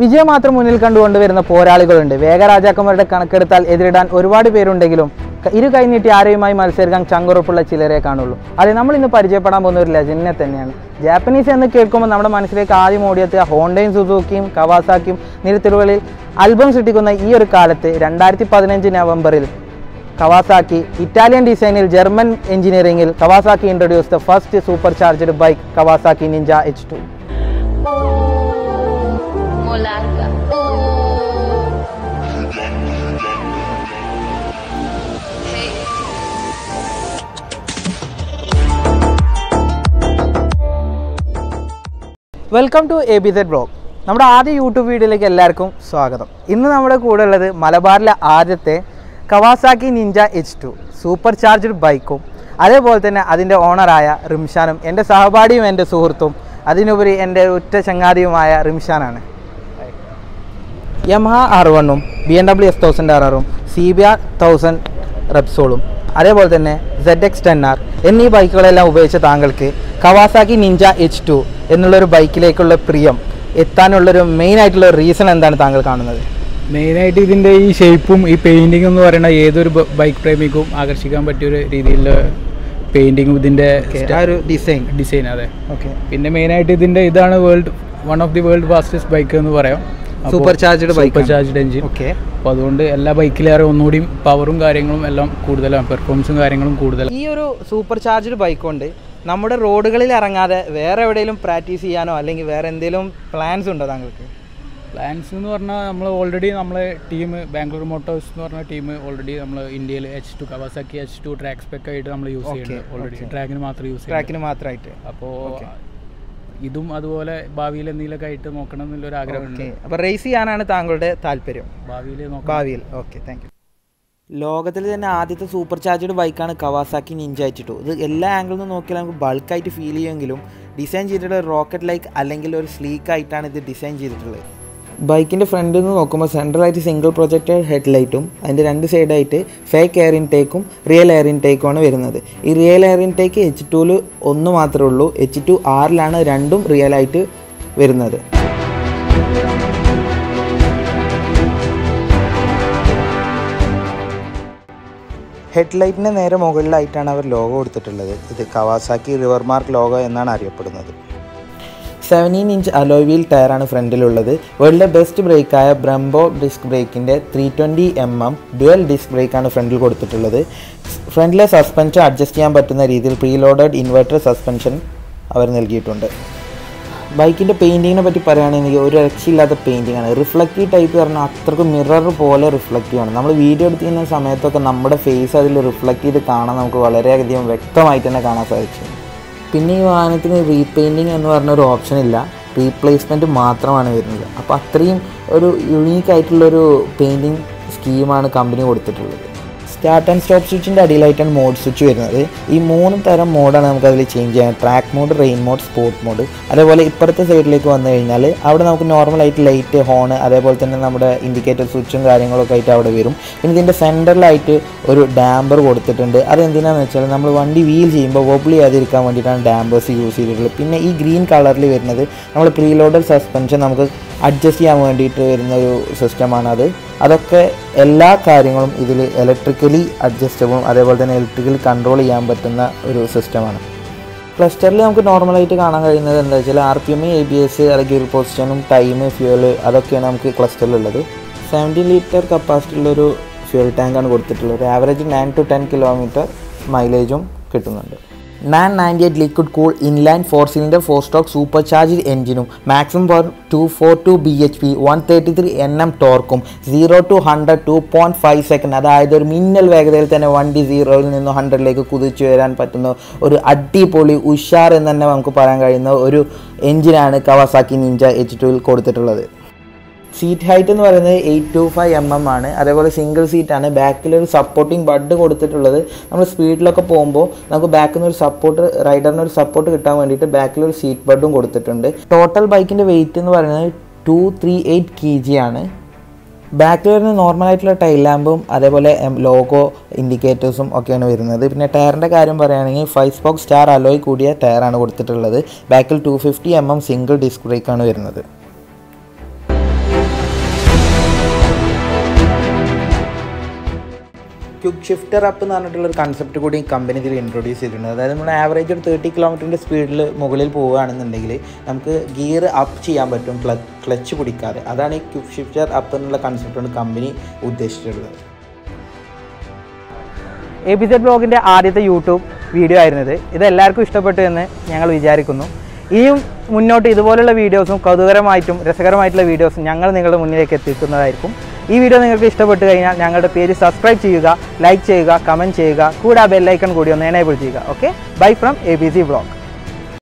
വിജയം മാത്രം മുന്നിൽ കണ്ടുകൊണ്ട് വരുന്ന പോരാളികളുണ്ട്. വേഗരാജാക്കന്മാരുടെ കണക്കെടുത്താൽ എതിരിടാൻ ഒരുപാട് പേരുണ്ടെങ്കിലും ഇരു കൈനീട്ടി ആരെയുമായി മത്സരിക്കാൻ ചങ്കുറപ്പുള്ള ചിലരെ കാണുള്ളൂ. അതെ നമ്മൾ ഇന്ന് പരിചയപ്പെടാൻ പോകുന്ന ഒരു ലെജൻഡിനെ തന്നെയാണ്. ജാപ്പനീസ് എന്ന് കേൾക്കുമ്പോൾ നമ്മുടെ മനസ്സിലേക്ക് ആദ്യം ഓടിയെത്തിയ ഹോണ്ടയും സുസൂക്കിയും കവാസാക്കിയും നിരത്തിലുകളിൽ ആൽബം സൃഷ്ടിക്കുന്ന ഈ ഒരു കാലത്ത് രണ്ടായിരത്തി പതിനഞ്ച് നവംബറിൽ കവാസാക്കി ഇറ്റാലിയൻ ഡിസൈനിൽ ജർമ്മൻ എഞ്ചിനീയറിംഗിൽ Kawasaki introduce the first supercharged bike Kawasaki Ninja H two Molarga. Hey. Welcome to A B the blog നമ്മുടെ ആദ്യ യൂട്യൂബ് വീഡിയോയിലേക്ക് എല്ലാവർക്കും സ്വാഗതം ഇന്ന് നമ്മുടെ കൂടെ ഉള്ളത് മലബാറിലെ ആദ്യത്തെ Kawasaki Ninja H two supercharged ബൈക്കും അതേപോലെ തന്നെ അതിന്റെ ഓണറായ റിംഷാനും എന്റെ സഹപാഠിയും എന്റെ സുഹൃത്തും അതിനുപരി എന്റെ ഉറ്റ ചങ്ങാതിയുമായ റിംഷാനാണ് യമഹ ആർ വണ്ണും B M W S thousand R ആറും സി ബി ആർ തൗസൻഡ് റെപ്സോളും അതേപോലെ തന്നെ സെഡ് എക്സ് ടെൻ ആർ എന്നീ ബൈക്കുകളെല്ലാം ഉപയോഗിച്ച താങ്കൾക്ക് കവാസാക്കി നിഞ്ച എച്ച് ടു എന്നുള്ളൊരു ബൈക്കിലേക്കുള്ള പ്രിയം എത്താനുള്ളൊരു മെയിൻ ആയിട്ടുള്ള റീസൺ എന്താണ് താങ്കൾ കാണുന്നത്? മെയിനായിട്ട് ഇതിന്റെ ഈ ഷേപ്പും ഈ പെയിന്റിങ്ങും എന്ന് പറയുന്ന ഏതൊരു ബൈക്ക് പ്രേമിക്കും ആകർഷിക്കാൻ പറ്റിയൊരു രീതിയിലുള്ള പെയിന്റിങ്ങും ഇതിന്റെ ആ ഒരു ഡിസൈൻ ഡിസൈൻ അതെ. ഓക്കെ പിന്നെ മെയിനായിട്ട് ഇതിന്റെ ഇതാണ് world one of the world fastest bike എന്ന് പറയാം. Supercharged bike supercharged engine okay അപ്പോൾ അതുകൊണ്ട് എല്ലാ ബൈക്കിലേറെ ഒന്നുകൂടിയും പവറും കാര്യങ്ങളും എല്ലാം കൂടുതലാണ് പെർഫോമൻസും കാര്യങ്ങളും കൂടുതലാണ്. ഈ ഒരു സൂപ്പർ ചാർജ്ഡ് ബൈക്ക് കൊണ്ട് നമ്മുടെ റോഡുകളിൽ ഇറങ്ങാതെ വേറെ എവിടെയെങ്കിലും പ്രാക്ടീസ് ചെയ്യാനോ അല്ലെങ്കിൽ വേറെ എന്തെങ്കിലും പ്ലാൻസ് ഉണ്ടോ താങ്കൾക്ക്? പ്ലാൻസ് എന്ന് പറഞ്ഞാൽ നമ്മൾ ഓൾറെഡി നമ്മളെ ടീം ബാംഗ്ലൂർ മോട്ടോഴ്സ് എന്ന് പറഞ്ഞ ടീം ഓൾറെഡി നമ്മൾ ഇന്ത്യയിൽ H two Kawasaki H two track spec ആയിട്ട് നമ്മൾ യൂസ് ചെയ്യുന്നുണ്ട് ഓൾറെഡി ട്രാക്കിന് മാത്രം യൂസ് ട്രാക്കിന് മാത്രമായിട്ട്. അപ്പോൾ ഇതും അതുപോലെ ഭാവിയിൽ എന്തെങ്കിലുമൊക്കെ ആയിട്ട് നോക്കണം എന്നുള്ളൊരു ആഗ്രഹമുണ്ട് ഓക്കെ. അപ്പോൾ റേസ് ചെയ്യാനാണ് താങ്കളുടെ താല്പര്യം? ഭാവിയിൽ നോക്കാം ഭാവിയിൽ. ഓക്കെ താങ്ക് യു ലോകത്തിൽ തന്നെ ആദ്യത്തെ സൂപ്പർ ചാർജ്ഡ് ബൈക്കാണ് കവാസാക്കി നിഞ്ച ടു ഇത് എല്ലാ ആംഗിളിൽ നിന്ന് നോക്കിയാൽ നമുക്ക് ബൾക്കായിട്ട് ഫീൽ ചെയ്യുമെങ്കിലും ഡിസൈൻ ചെയ്തിട്ടുള്ള റോക്കറ്റ് ലൈക്ക് അല്ലെങ്കിൽ ഒരു സ്ലീക്ക് ആയിട്ടാണ് ഇത് ഡിസൈൻ ചെയ്തിട്ടുള്ളത്. ബൈക്കിന്റെ ഫ്രണ്ടിൽ നിന്ന് നോക്കുമ്പോൾ സെൻട്രലായിട്ട് സിംഗിൾ പ്രൊജക്റ്റഡ് ഹെഡ് ലൈറ്റും അതിന്റെ രണ്ട് സൈഡായിട്ട് ഫേക്ക് എയർ ഇൻടേക്കും റിയൽ എയർ ഇൻടേക്കും ആണ് വരുന്നത്. ഈ റിയൽ എയർ ഇൻടേക്ക് എച്ച് ടുവിൽ ഒന്ന് മാത്രമേ ഉള്ളൂ. എച്ച് ടു ആറിലാണ് രണ്ടും റിയൽ ആയിട്ട് വരുന്നത്. ഹെഡ്ലൈറ്റിന് നേരെ മുകളിലായിട്ടാണ് അവർ ലോഗോ കൊടുത്തിട്ടുള്ളത്. ഇത് കവാസാക്കി റിവർമാർക്ക് ലോഗോ എന്നാണ് അറിയപ്പെടുന്നത്. സെവന്റീൻ ഇഞ്ച് അലോയ് വീൽ ടയറാണ് ഫ്രണ്ടിലുള്ളത്. വേൾഡിലെ ബെസ്റ്റ് ബ്രേക്കായ Brembo disc ബ്രേക്കിന്റെ three twenty M M dual disc ബ്രേക്കാണ് ഫ്രണ്ടിൽ കൊടുത്തിട്ടുള്ളത്. ഫ്രണ്ടിലെ സസ്പെൻഷൻ അഡ്ജസ്റ്റ് ചെയ്യാൻ പറ്റുന്ന രീതിയിൽ പ്രീ ലോഡഡ് ഇൻവെർട്ടർ സസ്പെൻഷൻ അവർ നൽകിയിട്ടുണ്ട്. ബൈക്കിന്റെ പെയിന്റിങ്ങിനെ പറ്റി പറയുകയാണെങ്കിൽ ഒരു രക്ഷയില്ലാത്ത പെയിന്റിംഗ് ആണ്. റിഫ്ലക്റ്റീവ് ടൈപ്പ് പറഞ്ഞാൽ അത്രയ്ക്ക് മിറർ പോലെ റിഫ്ലക്റ്റീവ് ആണ്. നമ്മൾ വീഡിയോ എടുത്തിരുന്ന സമയത്തൊക്കെ നമ്മുടെ ഫേസ് അതിൽ റിഫ്ലക്റ്റ് ചെയ്ത് കാണാൻ നമുക്ക് വളരെയധികം വ്യക്തമായിട്ട് തന്നെ കാണാൻ സാധിച്ചു പിന്നെ ഈ വാഹനത്തിന് റീപെയിന്റിങ് എന്ന് പറഞ്ഞ ഒരു ഓപ്ഷൻ ഇല്ല. റീപ്ലേസ്മെന്റ് മാത്രമാണ് വരുന്നത്. അപ്പോൾ അത്രയും ഒരു യുണീക്ക് ആയിട്ടുള്ളൊരു പെയിന്റിങ് സ്കീമാണ് കമ്പനി കൊടുത്തിട്ടുള്ളത്. സ്റ്റാർട്ട് ആൻഡ് സ്റ്റോപ്പ് സ്വിച്ചിന്റെ അടിയിലായിട്ടാണ് മോഡ് സ്വിച്ച് വരുന്നത്. ഈ മൂന്ന് തരം മോഡാണ് നമുക്ക് അതിൽ ചേഞ്ച് ചെയ്യാൻ track mode rain mode sport mode അതേപോലെ ഇപ്പുറത്തെ സൈഡിലേക്ക് വന്നു കഴിഞ്ഞാൽ അവിടെ നമുക്ക് നോർമലായിട്ട് ലൈറ്റ് ഹോണ് അതേപോലെ തന്നെ നമ്മുടെ ഇൻഡിക്കേറ്റർ സ്വിച്ചും കാര്യങ്ങളൊക്കെ ആയിട്ട് അവിടെ വരും. പിന്നെ ഇതിന്റെ സെന്ററിലായിട്ട് ഒരു ഡാമ്പർ കൊടുത്തിട്ടുണ്ട്. അത് എന്തിനാന്ന് വെച്ചാൽ നമ്മൾ വണ്ടി വീൽ ചെയ്യുമ്പോൾ വൊബിൾ ചെയ്യാതിരിക്കാൻ വേണ്ടിയിട്ടാണ് ഡാമ്പേഴ്സ് യൂസ് ചെയ്തിട്ടുള്ളത്. പിന്നെ ഈ ഗ്രീൻ കളറിൽ വരുന്നത് നമ്മൾ പ്രീലോഡഡ് സസ്പെൻഷൻ നമുക്ക് അഡ്ജസ്റ്റ് ചെയ്യാൻ വേണ്ടിയിട്ട് വരുന്ന ഒരു സിസ്റ്റമാണത് അതൊക്കെ എല്ലാ കാര്യങ്ങളും ഇതിൽ ഇലക്ട്രിക്കലി അഡ്ജസ്റ്റബിളും അതേപോലെ തന്നെ ഇലക്ട്രിക്കലി കൺട്രോൾ ചെയ്യാൻ പറ്റുന്ന ഒരു സിസ്റ്റമാണ് ക്ലസ്റ്ററിൽ നമുക്ക് നോർമലായിട്ട് കാണാൻ കഴിയുന്നത് എന്താ വെച്ചാൽ R P M A B S അല്ലെങ്കിൽ ഒരു പൊസിഷനും ടൈം ഫ്യൂവൽ അതൊക്കെയാണ് നമുക്ക് ക്ലസ്റ്ററിലുള്ളത് സെവന്റീൻ ലിറ്റർ കപ്പാസിറ്റി ഉള്ളൊരു ഫ്യൂൽ ടാങ്കാണ് കൊടുത്തിട്ടുള്ളത്. Average nine to ten kilometre മൈലേജും കിട്ടുന്നുണ്ട്. Nine ninety eight liquid cool inline four cylinder four stroke supercharge എഞ്ചിനും maximum power two four two B H P one thirty three N M ടോർക്കും zero to hundred two point five second അതായത് ഒരു മിന്നൽ വേഗതയിൽ തന്നെ വണ്ടി സീറോയിൽ നിന്ന് ഹൺഡ്രഡിലേക്ക് കുതിച്ചു വരാൻ പറ്റുന്ന ഒരു അടിപൊളി ഉഷാർ എന്ന് തന്നെ നമുക്ക് പറയാൻ കഴിയുന്ന ഒരു എഞ്ചിനാണ് കവാസാക്കി നിഞ്ച എച്ച് ടുവിൽ കൊടുത്തിട്ടുള്ളത്. സീറ്റ് ഹൈറ്റ് എന്ന് പറയുന്നത് eight two five M M ആണ്. അതേപോലെ സിംഗിൾ സീറ്റാണ് ബാക്കിലൊരു സപ്പോർട്ടിംഗ് ബഡ് കൊടുത്തിട്ടുള്ളത്. നമ്മൾ സ്പീഡിലൊക്കെ പോകുമ്പോൾ നമുക്ക് ബാക്കിൽ നിന്ന് ഒരു സപ്പോർട്ട് റൈഡറിന് ഒരു സപ്പോർട്ട് കിട്ടാൻ വേണ്ടിയിട്ട് ബാക്കിലൊരു സീറ്റ് ബഡും കൊടുത്തിട്ടുണ്ട്. ടോട്ടൽ ബൈക്കിന്റെ വെയിറ്റ് എന്ന് പറയുന്നത് two three eight K G ആണ്. ബാക്കിൽ വരുന്ന നോർമൽ ആയിട്ടുള്ള ടൈൽ ലാമ്പും അതേപോലെ ലോഗോ ഇൻഡിക്കേറ്റേഴ്സും ഒക്കെയാണ് വരുന്നത്. പിന്നെ ടയറിന്റെ കാര്യം പറയുകയാണെങ്കിൽ ഫൈവ് സ്പോക്ക് സ്റ്റാർ അലോയ് കൂടിയ ടയറാണ് കൊടുത്തിട്ടുള്ളത്. ബാക്കിൽ two fifty M M single disc ബ്രേക്കാണ് വരുന്നത്. ക്യുക്ക് ഷിഫ്റ്റർ അപ്പ് എന്ന് പറഞ്ഞിട്ടുള്ള ഒരു കൺസെപ്റ്റ് കൂടി കമ്പനി ഇതിൽ ഇൻട്രൊഡ്യൂസ് ചെയ്തിട്ടുണ്ട്. അതായത് നമ്മൾ ആവറേജ് ഒരു തേർട്ടി കിലോമീറ്ററിന്റെ സ്പീഡിൽ മുകളിൽ പോവുകയാണെന്നുണ്ടെങ്കിൽ നമുക്ക് ഗിയർ അപ്പ് ചെയ്യാൻ പറ്റും ക്ലച്ച് പിടിക്കാതെ. അതാണ് ഈ ക്യുക്ക് ഷിഫ്റ്റർ അപ്പ് എന്നുള്ള കൺസെപ്റ്റാണ് കമ്പനി ഉദ്ദേശിച്ചിട്ടുള്ളത്. എ ബി സെഡ് ബ്ലോഗിന്റെ ആദ്യത്തെ യൂട്യൂബ് വീഡിയോ ആയിരുന്നത്. ഇത് എല്ലാവർക്കും ഇഷ്ടപ്പെട്ടു എന്ന് ഞങ്ങൾ വിചാരിക്കുന്നു. ഇനിയും മുന്നോട്ട് ഇതുപോലുള്ള വീഡിയോസും കൗതുകരമായിട്ടും രസകരമായിട്ടുള്ള വീഡിയോസും ഞങ്ങൾ നിങ്ങളുടെ മുന്നിലേക്ക് എത്തിക്കുന്നതായിരിക്കും. ഈ വീഡിയോ നിങ്ങൾക്ക് ഇഷ്ടപ്പെട്ട് കഴിഞ്ഞാൽ ഞങ്ങളുടെ പേര് സബ്സ്ക്രൈബ് ചെയ്യുക ലൈക്ക് ചെയ്യുക കമന്റ് ചെയ്യുക കൂടെ ആ ബെല്ലൈക്കൺ കൂടി ഒന്ന് എനേബിൾ ചെയ്യുക. Okay bye from A B C blog